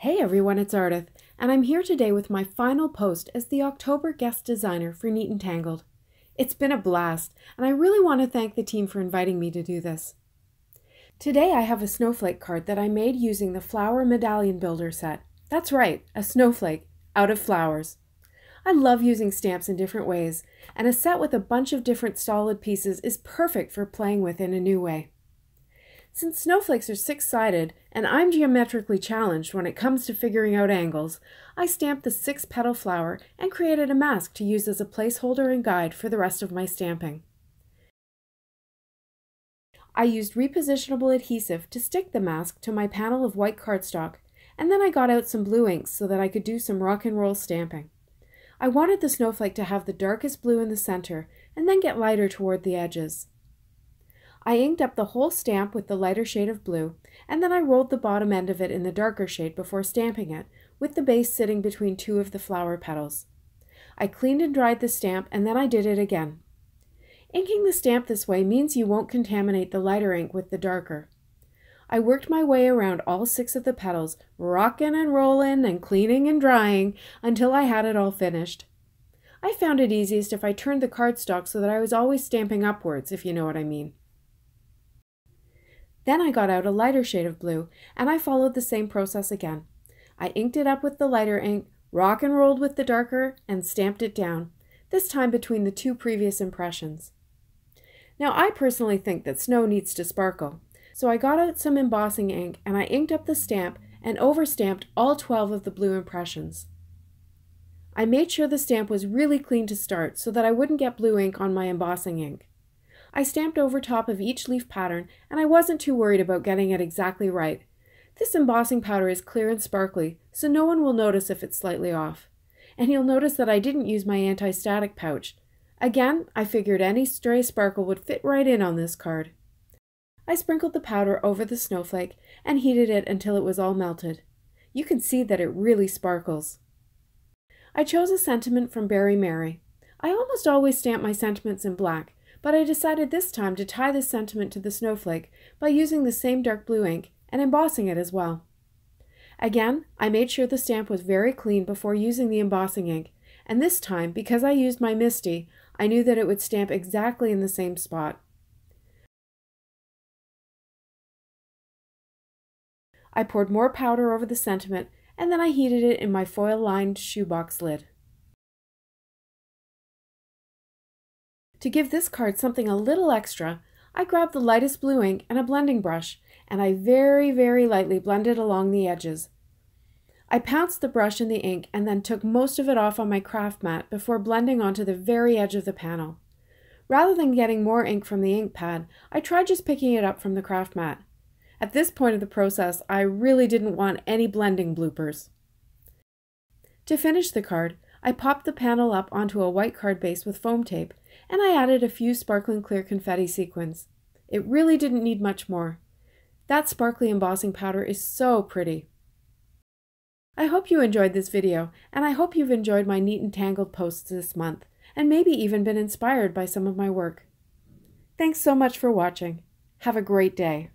Hey everyone, it's Ardyth, and I'm here today with my final post as the October guest designer for Neat and Tangled. It's been a blast, and I really want to thank the team for inviting me to do this. Today I have a snowflake card that I made using the Flower Medallion Builder set. That's right, a snowflake, out of flowers. I love using stamps in different ways, and a set with a bunch of different solid pieces is perfect for playing with in a new way. Since snowflakes are six-sided and I'm geometrically challenged when it comes to figuring out angles, I stamped the six-petal flower and created a mask to use as a placeholder and guide for the rest of my stamping. I used repositionable adhesive to stick the mask to my panel of white cardstock, and then I got out some blue inks so that I could do some rock and roll stamping. I wanted the snowflake to have the darkest blue in the center and then get lighter toward the edges. I inked up the whole stamp with the lighter shade of blue, and then I rolled the bottom end of it in the darker shade before stamping it, with the base sitting between two of the flower petals. I cleaned and dried the stamp, and then I did it again. Inking the stamp this way means you won't contaminate the lighter ink with the darker. I worked my way around all six of the petals, rocking and rolling and cleaning and drying until I had it all finished. I found it easiest if I turned the cardstock so that I was always stamping upwards, if you know what I mean. Then I got out a lighter shade of blue, and I followed the same process again. I inked it up with the lighter ink, rock and rolled with the darker, and stamped it down, this time between the two previous impressions. Now I personally think that snow needs to sparkle, so I got out some embossing ink and I inked up the stamp and overstamped all 12 of the blue impressions. I made sure the stamp was really clean to start so that I wouldn't get blue ink on my embossing ink. I stamped over top of each leaf pattern, and I wasn't too worried about getting it exactly right. This embossing powder is clear and sparkly, so no one will notice if it's slightly off. And you'll notice that I didn't use my anti-static pouch. Again, I figured any stray sparkle would fit right in on this card. I sprinkled the powder over the snowflake and heated it until it was all melted. You can see that it really sparkles. I chose a sentiment from Berry Mary. I almost always stamp my sentiments in black, but I decided this time to tie this sentiment to the snowflake by using the same dark blue ink and embossing it as well. Again, I made sure the stamp was very clean before using the embossing ink, and this time, because I used my MISTI, I knew that it would stamp exactly in the same spot. I poured more powder over the sentiment, and then I heated it in my foil-lined shoebox lid. To give this card something a little extra, I grabbed the lightest blue ink and a blending brush, and I very, very lightly blended along the edges. I pounced the brush in the ink and then took most of it off on my craft mat before blending onto the very edge of the panel. Rather than getting more ink from the ink pad, I tried just picking it up from the craft mat. At this point of the process, I really didn't want any blending bloopers. To finish the card, I popped the panel up onto a white card base with foam tape and I added a few sparkling clear confetti sequins. It really didn't need much more. That sparkly embossing powder is so pretty. I hope you enjoyed this video, and I hope you've enjoyed my neat and tangled posts this month, and maybe even been inspired by some of my work. Thanks so much for watching. Have a great day.